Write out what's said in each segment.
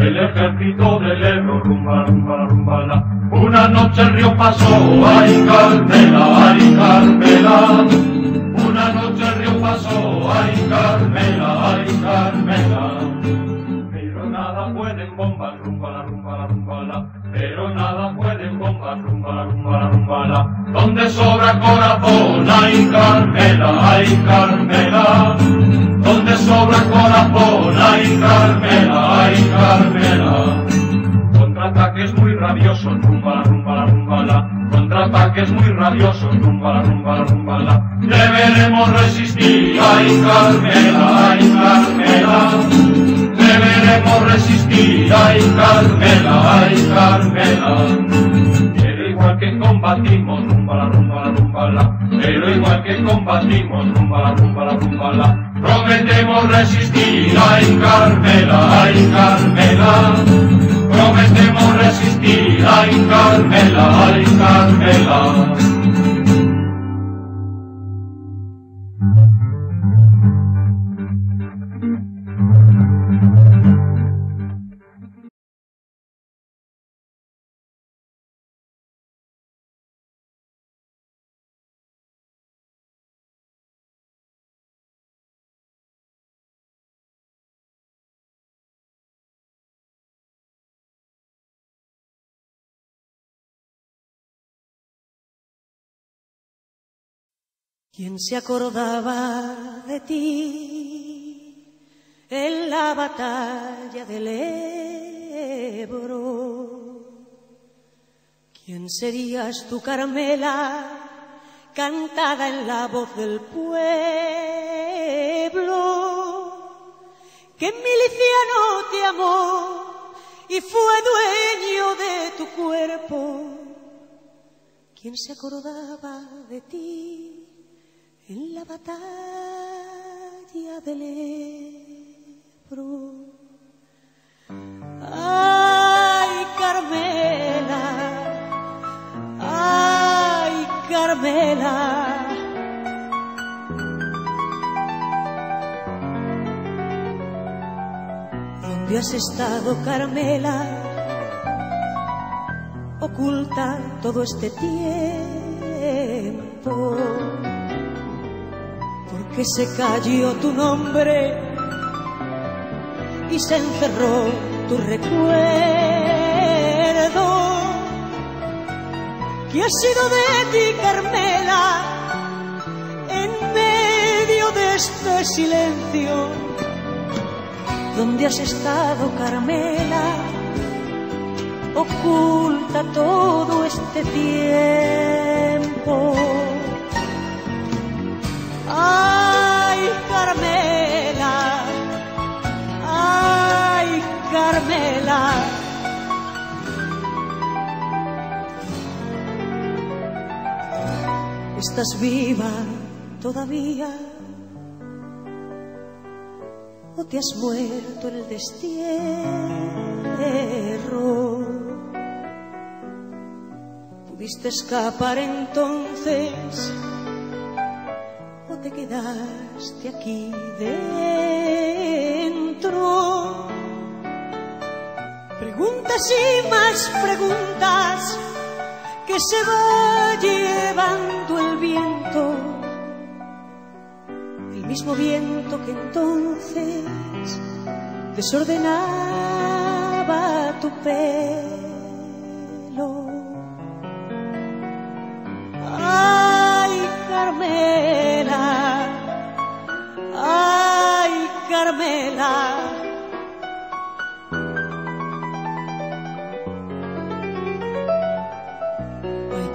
el ejército del Ebro, rumba rumba rumba la. Una noche el río pasó, ay Carmela, ay Carmela. Una noche el río pasó, ay Carmela, ay Carmela. Pero nada pueden bombas, rumba la rumba la rumba la. Pero nada pueden bombas, rumba la rumba la rumba la. Donde sobra corazón, ay Carmela, ay Carmela. Sobra corazón, ay Carmela, ay Carmela. Contraataques muy rabiosos, rumba la rumba la rumba la. Contraataques muy rabiosos, rumba la rumba la rumba la. Deberemos resistir, ay Carmela, ay Carmela. Deberemos resistir, ay Carmela, ay Carmela. Pero igual que combatimos, rumba la rumba la rumba la. Pero igual que combatimos, rumba la rumba la rumba la. Prometemos resistir, ay Carmela, ay Carmela. Prometemos resistir, ay Carmela, ay Carmela. ¿Quién se acordaba de ti en la batalla del Ebro? ¿Quién serías tu Carmela cantada en la voz del pueblo? ¿Qué miliciano te amó y fue dueño de tu cuerpo? ¿Quién se acordaba de ti? Batalla del Ebro. Ay, Carmela, ay, Carmela. ¿Dónde has estado, Carmela? Oculta todo este tiempo que se cayó tu nombre y se encerró tu recuerdo. ¿Qué ha sido de ti, Carmela, en medio de este silencio? ¿Dónde has estado, Carmela? Oculta todo este tiempo. Ay, Carmela, ay, Carmela. ¿Estás viva todavía? ¿O te has muerto el destierro? ¿Pudiste escapar entonces? Te quedaste aquí dentro. Preguntas y más preguntas que se va llevando el viento. El mismo viento que entonces desordenaba tu pelo.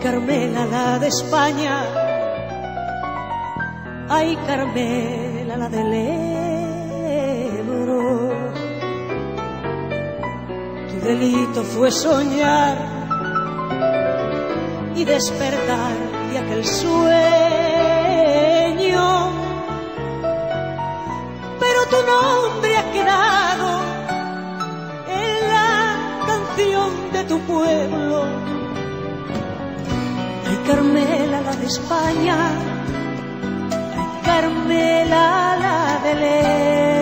Carmela, la de España. Ay, Carmela, la del Ebro. Tu delito fue soñar y despertar de aquel sueño. Pero tu nombre ha quedado en la canción de tu pueblo. Carmela, la de España. Carmela, la del